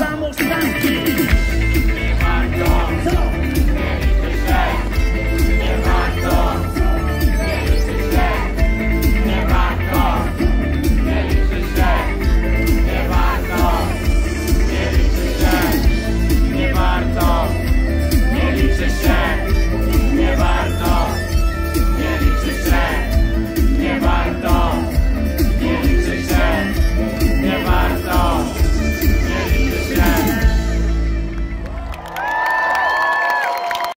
estamos tranquilos.